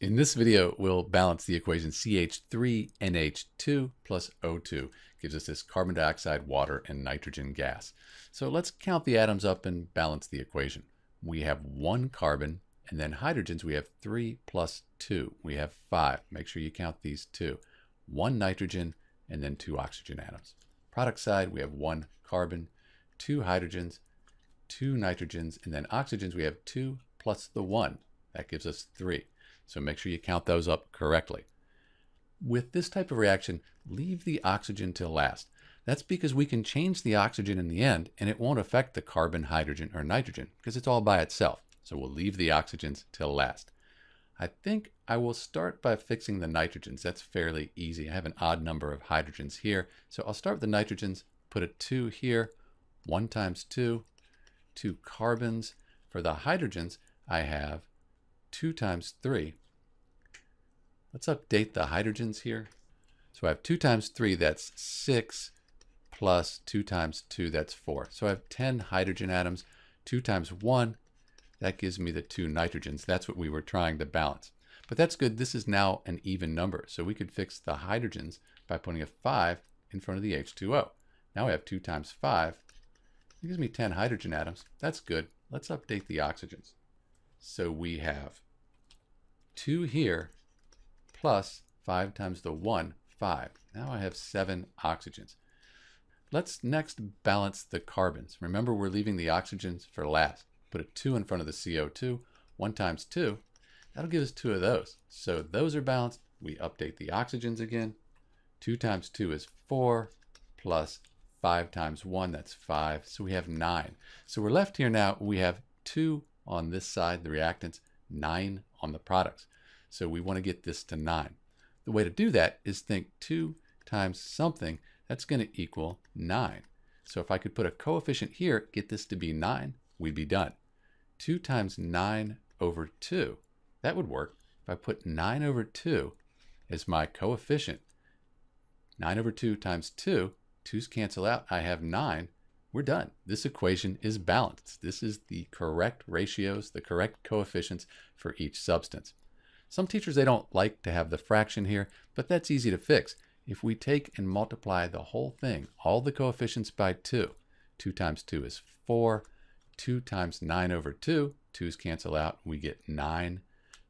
In this video, we'll balance the equation CH3NH2 plus O2 gives us this carbon dioxide, water, and nitrogen gas. So let's count the atoms up and balance the equation. We have one carbon, and then hydrogens, we have three plus two. We have five. Make sure you count these two. One nitrogen, and then two oxygen atoms. Product side, we have one carbon, two hydrogens, two nitrogens, and then oxygens, we have two plus the one. That gives us three. So make sure you count those up correctly. With this type of reaction, leave the oxygen till last. That's because we can change the oxygen in the end and it won't affect the carbon, hydrogen, or nitrogen because it's all by itself. So we'll leave the oxygens till last. I think I will start by fixing the nitrogens. That's fairly easy. I have an odd number of hydrogens here. So I'll start with the nitrogens, put a 2 here, 1 times 2, 2 carbons. For the hydrogens, I have 2 times 3. Let's update the hydrogens here. So I have 2 times 3, that's 6, plus 2 times 2, that's 4. So I have 10 hydrogen atoms. 2 times 1, that gives me the 2 nitrogens. That's what we were trying to balance. But that's good. This is now an even number. So we could fix the hydrogens by putting a 5 in front of the H2O. Now I have 2 times 5. It gives me 10 hydrogen atoms. That's good. Let's update the oxygens. So we have 2 here plus 5 times the 1, 5. Now I have 7 oxygens. Let's next balance the carbons. Remember, we're leaving the oxygens for last. Put a 2 in front of the CO2. 1 times 2, that'll give us 2 of those. So those are balanced. We update the oxygens again. 2 times 2 is 4, plus 5 times 1, that's 5. So we have 9. So we're left here now, we have 2 on this side, the reactants, 9 on the products. So we want to get this to 9. The way to do that is think 2 times something, that's going to equal 9. So if I could put a coefficient here, get this to be 9, we'd be done. 2 times 9 over 2, that would work. If I put 9 over 2 as my coefficient, 9 over 2 times 2, 2's cancel out, I have 9, we're done. This equation is balanced. This is the correct ratios, the correct coefficients for each substance. Some teachers, they don't like to have the fraction here, but that's easy to fix. If we take and multiply the whole thing, all the coefficients by 2, 2 times 2 is 4, 2 times 9 over 2, 2's cancel out, we get 9.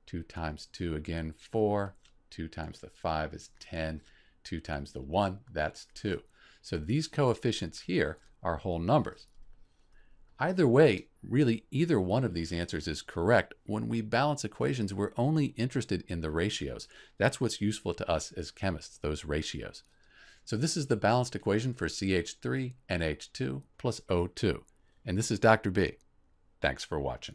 2 times 2 again, 4. 2 times the 5 is 10. 2 times the 1, that's 2. So these coefficients here are whole numbers. Either way, really either one of these answers is correct. When we balance equations, we're only interested in the ratios. That's what's useful to us as chemists, those ratios. So this is the balanced equation for CH3NH2 plus O2. And this is Dr. B. Thanks for watching.